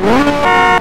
Música